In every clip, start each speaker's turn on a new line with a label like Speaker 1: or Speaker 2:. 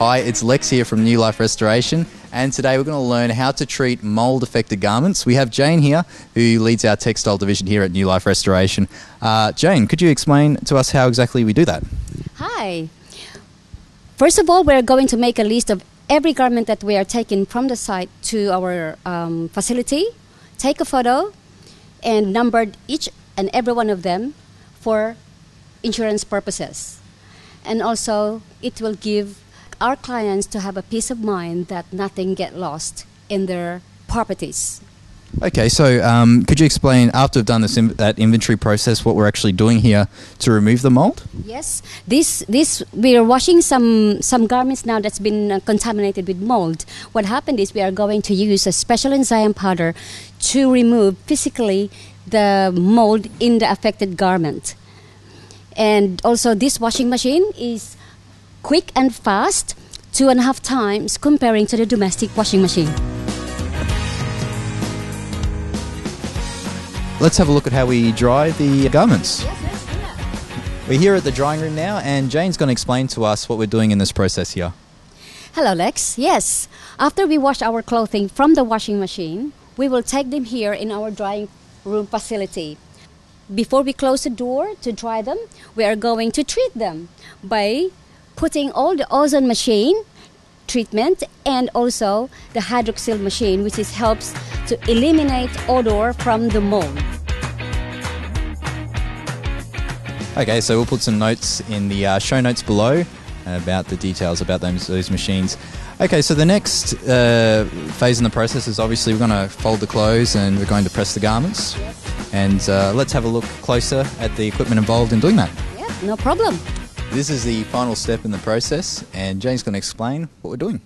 Speaker 1: Hi, it's Lex here from New Life Restoration, and today we're going to learn how to treat mold affected garments. We have Jane here, who leads our textile division here at New Life Restoration. Uh, Jane, could you explain to us how exactly we do that?
Speaker 2: Hi. First of all, we're going to make a list of every garment that we are taking from the site to our um, facility, take a photo, and numbered each and every one of them for insurance purposes. And also, it will give our clients to have a peace of mind that nothing get lost in their properties.
Speaker 1: Okay, so um, could you explain after we've done this in, that inventory process what we're actually doing here to remove the mold?
Speaker 2: Yes, this this we are washing some some garments now that's been uh, contaminated with mold. What happened is we are going to use a special enzyme powder to remove physically the mold in the affected garment. And also, this washing machine is quick and fast, two and a half times comparing to the domestic washing machine.
Speaker 1: Let's have a look at how we dry the garments. We're here at the drying room now, and Jane's going to explain to us what we're doing in this process here.
Speaker 2: Hello, Lex. Yes, after we wash our clothing from the washing machine, we will take them here in our drying room facility. Before we close the door to dry them, we are going to treat them by putting all the ozone machine treatment and also the hydroxyl machine, which is helps to eliminate odor from the mold.
Speaker 1: Okay, so we'll put some notes in the uh, show notes below about the details about those, those machines. Okay, so the next uh, phase in the process is obviously we're going to fold the clothes and we're going to press the garments. And uh, let's have a look closer at the equipment involved in doing that.
Speaker 2: Yeah, no problem.
Speaker 1: This is the final step in the process, and Jane's going to explain what we're doing.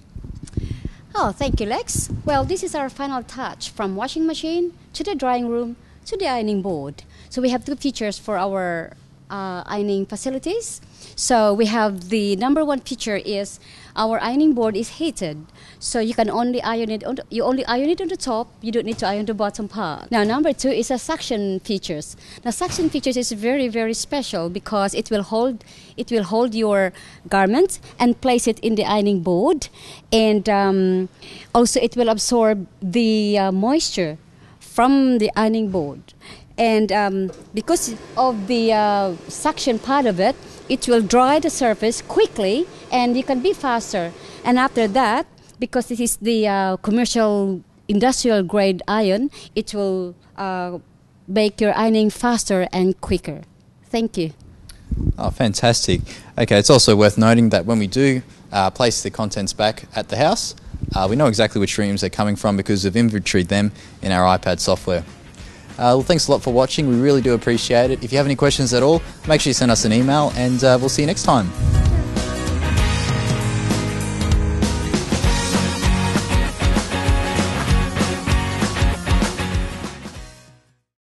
Speaker 2: Oh, thank you, Lex. Well, this is our final touch from washing machine to the drying room to the ironing board. So we have two features for our uh, ironing facilities. So we have the number one feature is our ironing board is heated, so you can only iron it. On the, you only iron it on the top. You don't need to iron the bottom part. Now number two is a suction features. Now suction features is very very special because it will hold it will hold your garment and place it in the ironing board, and um, also it will absorb the uh, moisture from the ironing board and um, because of the uh, suction part of it it will dry the surface quickly and you can be faster. And after that because this is the uh, commercial industrial grade iron it will uh, make your ironing faster and quicker. Thank you.
Speaker 1: Oh fantastic. Okay it's also worth noting that when we do uh, place the contents back at the house uh, we know exactly which rooms they're coming from because we've inventoried them in our ipad software well, thanks a lot for watching. We really do appreciate it. If you have any questions at all, make sure you send us an email and uh, we'll see you next time.